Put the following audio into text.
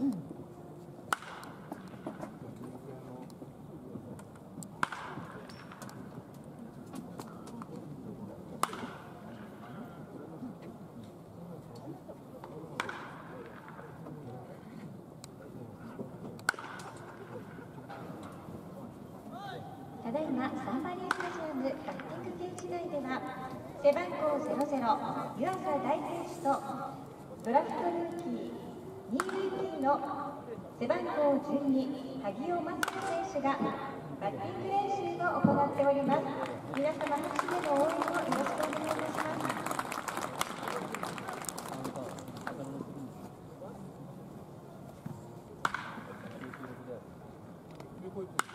ただいまサンマリンスタジアムバッティングゲージ内では背番号00湯浅大選手とドラフトルーキーの背番号12萩尾真紀選手がバッティング練習を行っております皆様拍手での応援をよろしくお願いいたします